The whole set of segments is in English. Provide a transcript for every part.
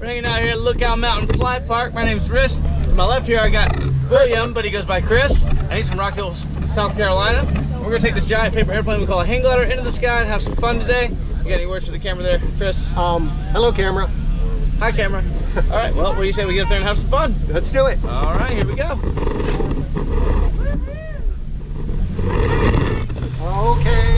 hanging out here at Lookout Mountain Flight Park. My name's Rich. To my left here, I got William, but he goes by Chris, and he's from Rock Hill, South Carolina. We're gonna take this giant paper airplane we call a hang glider into the sky and have some fun today. You got any words for the camera there, Chris? Um, hello camera. Hi, camera. All right, well, what do you say we get up there and have some fun? Let's do it. All right, here we go. Okay.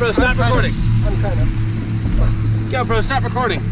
GoPro, stop recording. I'm kind of. GoPro, stop recording.